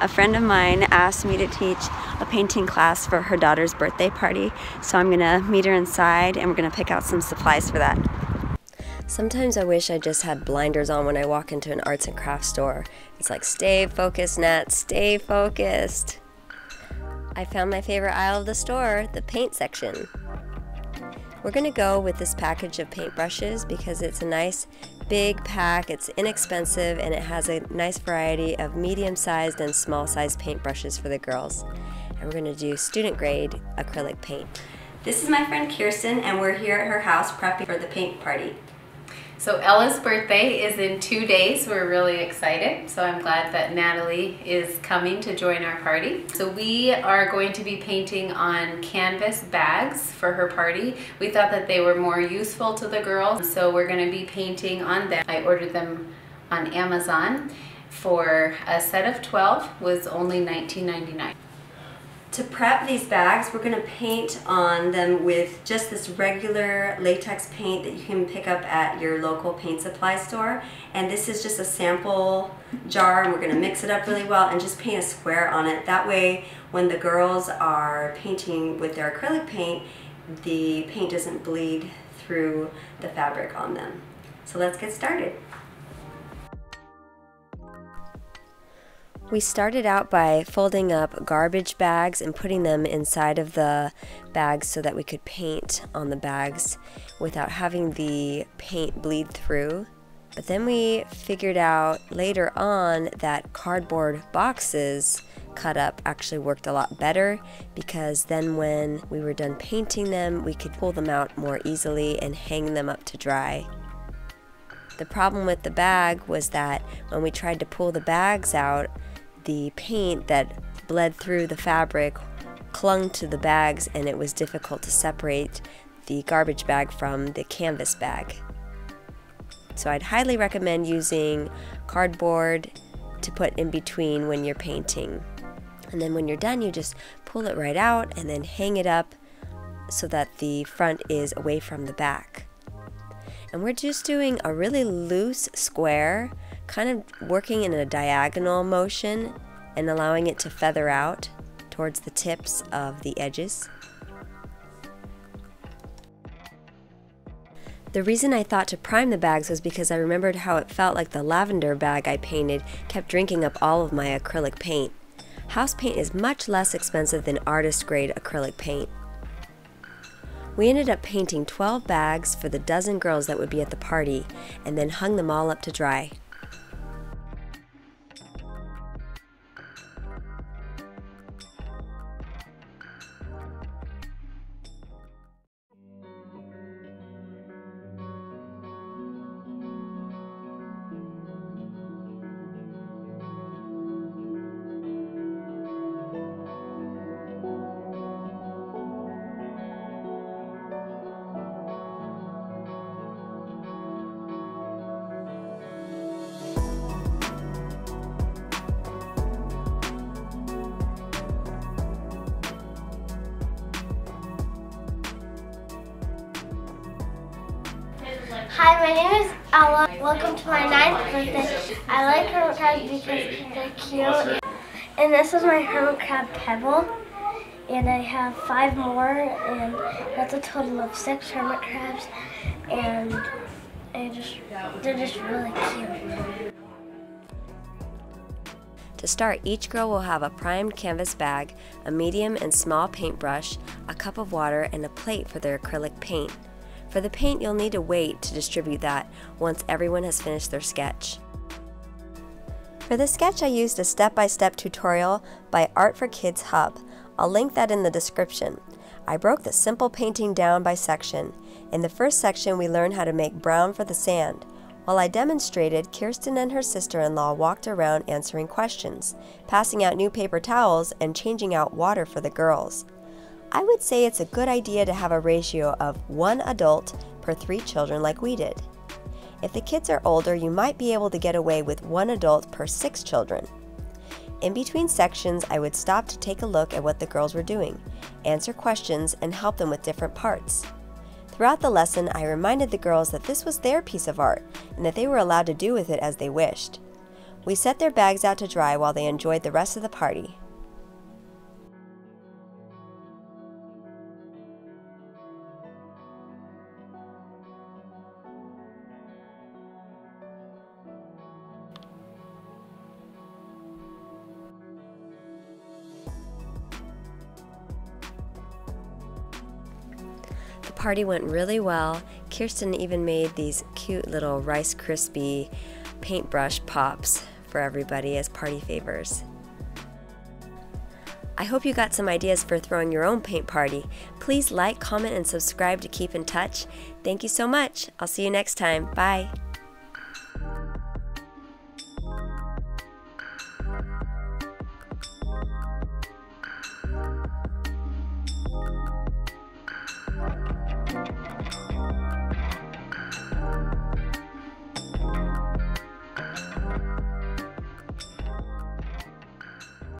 A friend of mine asked me to teach a painting class for her daughter's birthday party, so I'm gonna meet her inside and we're gonna pick out some supplies for that. Sometimes I wish I just had blinders on when I walk into an arts and crafts store. It's like, stay focused, Nat, stay focused. I found my favorite aisle of the store, the paint section. We're gonna go with this package of paintbrushes because it's a nice big pack, it's inexpensive, and it has a nice variety of medium-sized and small-sized paintbrushes for the girls. And we're gonna do student grade acrylic paint. This is my friend Kirsten and we're here at her house prepping for the paint party. So Ella's birthday is in two days. We're really excited. So I'm glad that Natalie is coming to join our party. So we are going to be painting on canvas bags for her party. We thought that they were more useful to the girls. So we're gonna be painting on them. I ordered them on Amazon for a set of 12 was only $19.99. To prep these bags, we're going to paint on them with just this regular latex paint that you can pick up at your local paint supply store. And this is just a sample jar and we're going to mix it up really well and just paint a square on it. That way, when the girls are painting with their acrylic paint, the paint doesn't bleed through the fabric on them. So let's get started. We started out by folding up garbage bags and putting them inside of the bags so that we could paint on the bags without having the paint bleed through. But then we figured out later on that cardboard boxes cut up actually worked a lot better because then when we were done painting them, we could pull them out more easily and hang them up to dry. The problem with the bag was that when we tried to pull the bags out, the paint that bled through the fabric clung to the bags and it was difficult to separate the garbage bag from the canvas bag. So I'd highly recommend using cardboard to put in between when you're painting. And then when you're done, you just pull it right out and then hang it up so that the front is away from the back. And we're just doing a really loose square kind of working in a diagonal motion and allowing it to feather out towards the tips of the edges. The reason I thought to prime the bags was because I remembered how it felt like the lavender bag I painted kept drinking up all of my acrylic paint. House paint is much less expensive than artist grade acrylic paint. We ended up painting 12 bags for the dozen girls that would be at the party and then hung them all up to dry. Hi, my name is Ella. Welcome to my ninth birthday. I like hermit crabs because they're cute. And this is my hermit crab pebble. And I have five more, and that's a total of six hermit crabs. And they just, they're just really cute. To start, each girl will have a primed canvas bag, a medium and small paintbrush, a cup of water, and a plate for their acrylic paint. For the paint, you'll need to wait to distribute that once everyone has finished their sketch. For the sketch, I used a step-by-step -step tutorial by Art for Kids Hub. I'll link that in the description. I broke the simple painting down by section. In the first section, we learned how to make brown for the sand. While I demonstrated, Kirsten and her sister-in-law walked around answering questions, passing out new paper towels, and changing out water for the girls. I would say it's a good idea to have a ratio of one adult per three children like we did. If the kids are older, you might be able to get away with one adult per six children. In between sections, I would stop to take a look at what the girls were doing, answer questions, and help them with different parts. Throughout the lesson, I reminded the girls that this was their piece of art and that they were allowed to do with it as they wished. We set their bags out to dry while they enjoyed the rest of the party. The party went really well. Kirsten even made these cute little Rice Krispie paintbrush pops for everybody as party favors. I hope you got some ideas for throwing your own paint party. Please like, comment, and subscribe to keep in touch. Thank you so much. I'll see you next time. Bye.